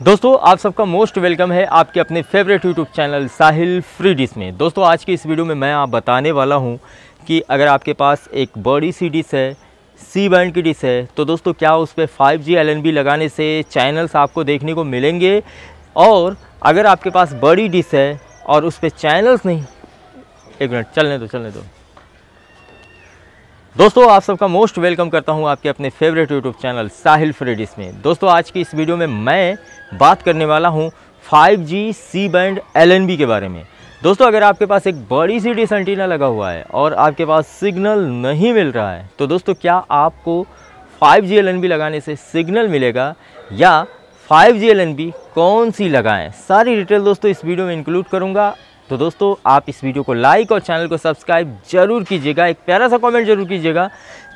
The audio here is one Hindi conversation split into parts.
दोस्तों, आप सबका मोस्ट वेलकम है आपके अपने favourite YouTube channel Sahil free dish में। दोस्तों, आज की इस वीडियो में मैं आप बताने वाला हूँ कि अगर आपके पास एक बड़ी सी डिश है सी बैंड की डिश है तो दोस्तों, क्या उस पर फाइव जी एल लगाने से चैनल्स आपको देखने को मिलेंगे? और अगर आपके पास बड़ी डिश है और उस पर चैनल्स नहीं, एक मिनट, चलने दो चलने दो। दोस्तों, आप सबका मोस्ट वेलकम करता हूँ आपके अपने favourite YouTube channel Sahil free dish में। दोस्तों, आज की इस वीडियो में मैं बात करने वाला हूँ 5G सी बैंड एल के बारे में। दोस्तों, अगर आपके पास एक बड़ी सी डिस एंटीना लगा हुआ है और आपके पास सिग्नल नहीं मिल रहा है तो दोस्तों, क्या आपको 5G एल लगाने से सिग्नल मिलेगा? या 5G एल कौन सी लगाएँ? सारी डिटेल दोस्तों, इस वीडियो में इंक्लूड करूँगा। तो दोस्तों, आप इस वीडियो को लाइक और चैनल को सब्सक्राइब ज़रूर कीजिएगा। एक प्यारा सा कमेंट ज़रूर कीजिएगा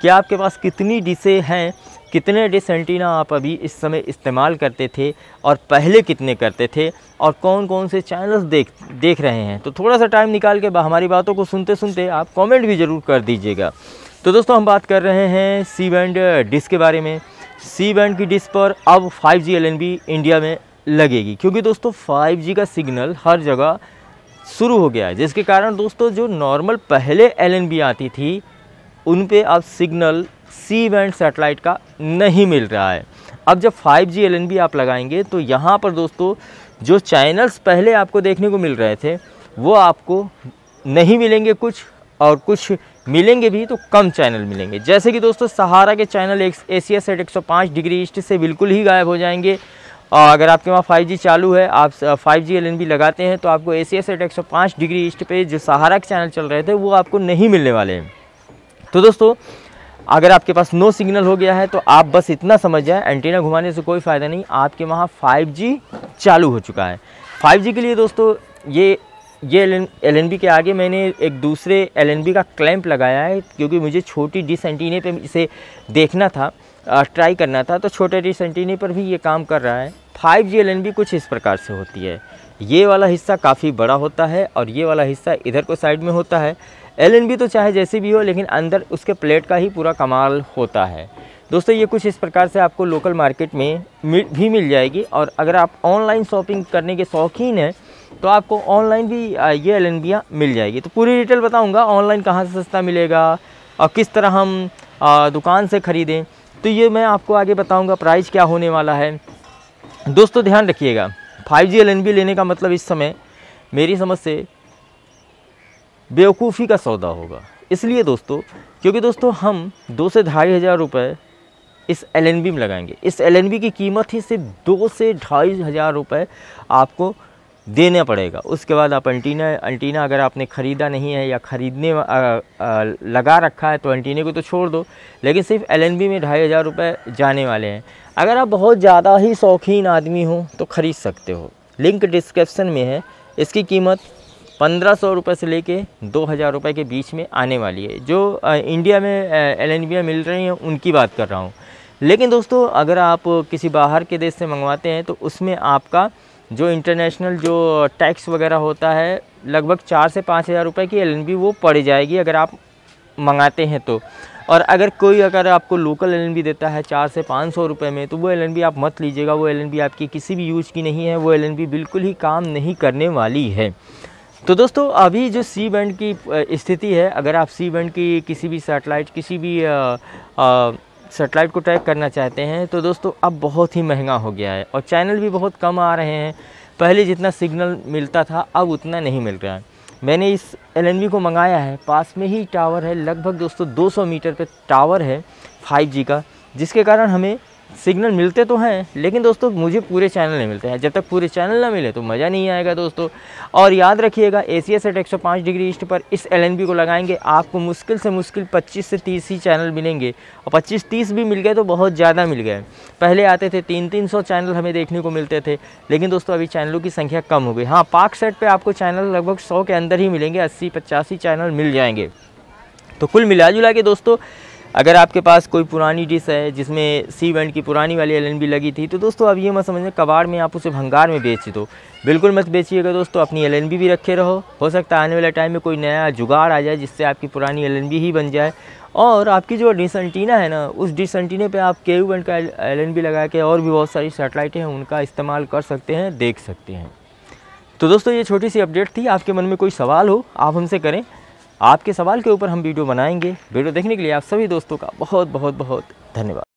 कि आपके पास कितनी डिशे हैं, कितने डिश एंटीना आप अभी इस समय इस्तेमाल करते थे और पहले कितने करते थे और कौन कौन से चैनल्स देख देख रहे हैं। तो थोड़ा सा टाइम निकाल के हमारी बातों को सुनते सुनते आप कमेंट भी ज़रूर कर दीजिएगा। तो दोस्तों, हम बात कर रहे हैं सी बैंड डिश के बारे में। सी बैंड की डिश पर अब 5G LNB इंडिया में लगेगी। क्योंकि दोस्तों 5G का सिग्नल हर जगह शुरू हो गया है, जिसके कारण दोस्तों जो नॉर्मल पहले एलएनबी आती थी, उन पे अब सिग्नल सी बैंड सेटेलाइट का नहीं मिल रहा है। अब जब 5G एल आप लगाएँगे तो यहाँ पर दोस्तों जो चैनल्स पहले आपको देखने को मिल रहे थे, वो आपको नहीं मिलेंगे कुछ, और कुछ मिलेंगे भी तो कम चैनल मिलेंगे। जैसे कि दोस्तों सहारा के चैनल एक एशिया सेट 105 डिग्री ईस्ट से बिल्कुल ही गायब हो जाएँगे। और अगर आपके वहाँ 5G चालू है, आप 5G एल लगाते हैं तो आपको ए सी एस एक डिग्री ईस्ट पे जो सहारा के चैनल चल रहे थे, वो आपको नहीं मिलने वाले हैं। तो दोस्तों, अगर आपके पास नो सिग्नल हो गया है तो आप बस इतना समझ जाए एंटीना घुमाने से कोई फ़ायदा नहीं, आपके वहाँ 5G चालू हो चुका है। 5G के लिए दोस्तों, ये ये एल एन के आगे मैंने एक दूसरे एलएनबी का क्लैंप लगाया है, क्योंकि मुझे छोटी डिस एंटीने पर इसे देखना था। ट्राई करना था तो छोटे डिस एंटीने पर भी ये काम कर रहा है। फाइव जी एल कुछ इस प्रकार से होती है। ये वाला हिस्सा काफ़ी बड़ा होता है और ये वाला हिस्सा इधर को साइड में होता है। एलएनबी तो चाहे जैसे भी हो, लेकिन अंदर उसके प्लेट का ही पूरा कमाल होता है। दोस्तों, ये कुछ इस प्रकार से आपको लोकल मार्केट में भी मिल जाएगी और अगर आप ऑनलाइन शॉपिंग करने के शौकीन हैं तो आपको ऑनलाइन भी ये एल मिल जाएगी। तो पूरी डिटेल बताऊँगा ऑनलाइन कहाँ से सस्ता मिलेगा और किस तरह हम दुकान से ख़रीदें। तो ये मैं आपको आगे बताऊँगा प्राइस क्या होने वाला है। दोस्तों, ध्यान रखिएगा फाइव जी एल लेने का मतलब इस समय मेरी समझ से बेवकूफ़ी का सौदा होगा। इसलिए दोस्तों, क्योंकि दोस्तों हम दो से ढाई हज़ार रुपये इस LNB में लगाएँगे। इस LNB की कीमत ही सिर्फ़ दो से ढाई हज़ार रुपये आपको देना पड़ेगा। उसके बाद आप एंटीना एंटीना अगर आपने ख़रीदा नहीं है या ख़रीदने लगा रखा है तो एंटीने को तो छोड़ दो, लेकिन सिर्फ़ एल में ढाई हज़ार रुपये जाने वाले हैं। अगर आप बहुत ज़्यादा ही शौकीन आदमी हो तो ख़रीद सकते हो। लिंक डिस्क्रिप्सन में है। इसकी कीमत पंद्रह सौ रुपये से लेके दो हज़ार रुपये के बीच में आने वाली है। जो इंडिया में एल मिल रही हैं, उनकी बात कर रहा हूँ। लेकिन दोस्तों, अगर आप किसी बाहर के देश से मंगवाते हैं तो उसमें आपका जो इंटरनेशनल जो टैक्स वगैरह होता है, लगभग चार से पाँच हज़ार रुपये की एलएनबी वो पड़ जाएगी अगर आप मंगाते हैं तो। और अगर कोई अगर आपको लोकल एलएनबी देता है चार से पाँच सौ रुपये में तो वो एलएनबी आप मत लीजिएगा। वो एलएनबी आपकी किसी भी यूज़ की नहीं है, वो एलएनबी बिल्कुल ही काम नहीं करने वाली है। तो दोस्तों, अभी जो सी बैंड की स्थिति है, अगर आप सी बैंड की किसी भी सेटेलाइट किसी भी सेटेलाइट को ट्रैक करना चाहते हैं तो दोस्तों अब बहुत ही महँगा हो गया है और चैनल भी बहुत कम आ रहे हैं। पहले जितना सिग्नल मिलता था, अब उतना नहीं मिल रहा है। मैंने इस एल को मंगाया है, पास में ही टावर है, लगभग दोस्तों 200 मीटर पे टावर है 5G का, जिसके कारण हमें सिग्नल मिलते तो हैं, लेकिन दोस्तों मुझे पूरे चैनल नहीं मिलते हैं। जब तक पूरे चैनल ना मिले तो मज़ा नहीं आएगा दोस्तों। और याद रखिएगा a AsiaSat 105 degree east पर इस एलएनबी को लगाएँगे। आपको मुश्किल से मुश्किल 25 से 30 ही चैनल मिलेंगे। और 25-30 भी मिल गए तो बहुत ज़्यादा मिल गए। पहले आते थे तीन तीन सौ चैनल हमें देखने को मिलते थे, लेकिन दोस्तों अभी चैनलों की संख्या कम हो गई। हाँ पाक सेट पर आपको चैनल लगभग सौ के अंदर ही मिलेंगे, अस्सी पचासी चैनल मिल जाएँगे। तो कुल मिला जुला के दोस्तों अगर आपके पास कोई पुरानी डिश है, जिसमें सी वेंट की पुरानी वाली एलएनबी लगी थी तो दोस्तों अब ये मत समझें कबाड़ में आप उसे भंगार में बेच दो। बिल्कुल मत बेचिएगा दोस्तों, अपनी एलएनबी भी रखे रहो। हो सकता है आने वाले टाइम में कोई नया जुगाड़ आ जाए, जिससे आपकी पुरानी एलएनबी ही बन जाए। और आपकी जो डिसंटीना है ना, उस डिसंटीने पर आप के यू बैंड का एलएनबी लगा के और भी बहुत सारी सेटेलाइटें हैं, उनका इस्तेमाल कर सकते हैं, देख सकते हैं। तो दोस्तों ये छोटी सी अपडेट थी। आपके मन में कोई सवाल हो, आप हमसे करें। आपके सवाल के ऊपर हम वीडियो बनाएँगे। वीडियो देखने के लिए आप सभी दोस्तों का बहुत बहुत बहुत धन्यवाद।